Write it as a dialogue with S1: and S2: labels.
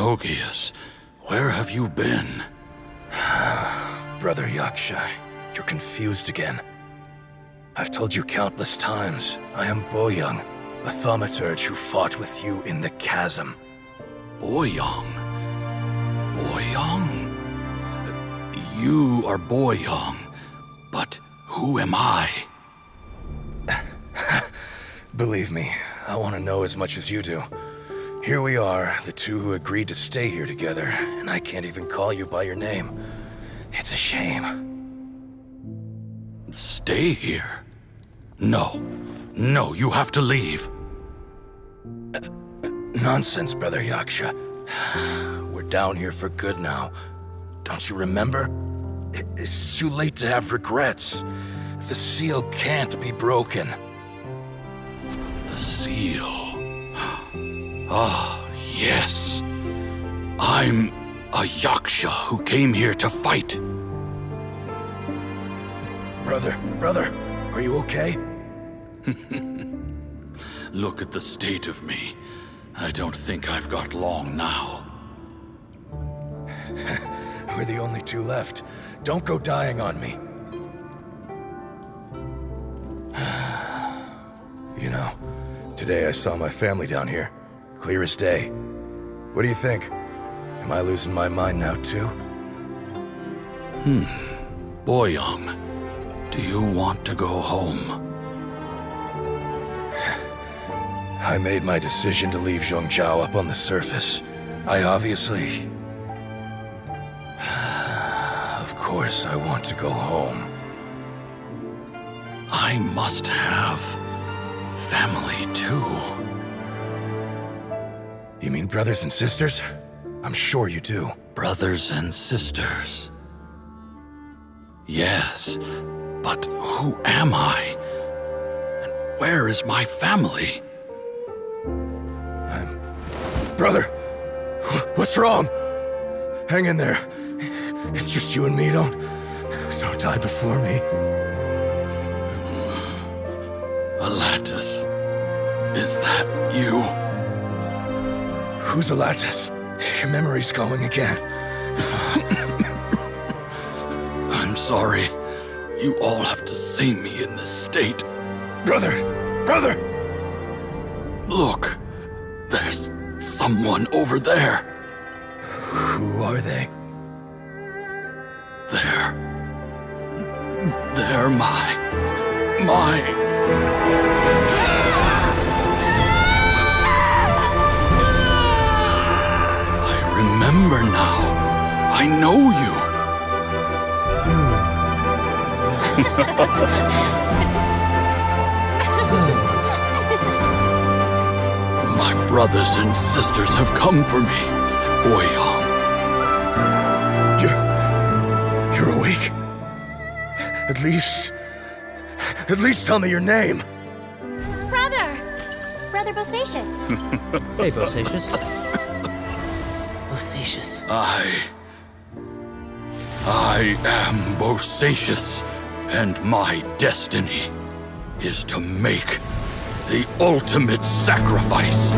S1: Menogias, where have you been?
S2: Brother Yakshai, you're confused again. I've told you countless times, I am Boyang, a thaumaturge who fought with you in the chasm.
S1: Boyang? Boyang? You are Boyang, but who am I?
S2: Believe me, I want to know as much as you do. Here we are, the two who agreed to stay here together, and I can't even call you by your name. It's a shame.
S1: Stay here? No. No, you have to leave.
S2: Nonsense, Brother Yaksha. We're down here for good now. Don't you remember? It's too late to have regrets. The seal can't be broken.
S1: The seal. Ah, yes. I'm a Yaksha who came here to fight.
S2: Brother, brother, are you okay?
S1: Look at the state of me. I don't think I've got long now.
S2: We're the only two left. Don't go dying on me. you know, today I saw my family down here. Clear as day. What do you think? Am I losing my mind now too?
S1: Hmm. Boyang, do you want to go home?
S2: I made my decision to leave Zhongzhao up on the surface. I obviously... of course I want to go home.
S1: I must have family too.
S2: You mean brothers and sisters? I'm sure you do.
S1: Brothers and sisters. Yes, but who am I? And where is my family?
S2: I'm... Brother! What's wrong? Hang in there. It's just you and me, don't... Don't die before me.
S1: Alatus, is that you?
S2: Who's Alatus? Your memory's going again.
S1: I'm sorry. You all have to see me in this state.
S2: Brother! Brother!
S1: Look, there's someone over there.
S2: Who are they?
S1: They're... They're my... My... remember now. I know you. My brothers and sisters have come for me, Boyang.
S2: You're... You're awake? At least... At least tell me your name!
S3: Brother! Brother Bosacius.
S4: hey, Bosacius.
S1: I... I am Bosacius, and my destiny is to make the ultimate sacrifice.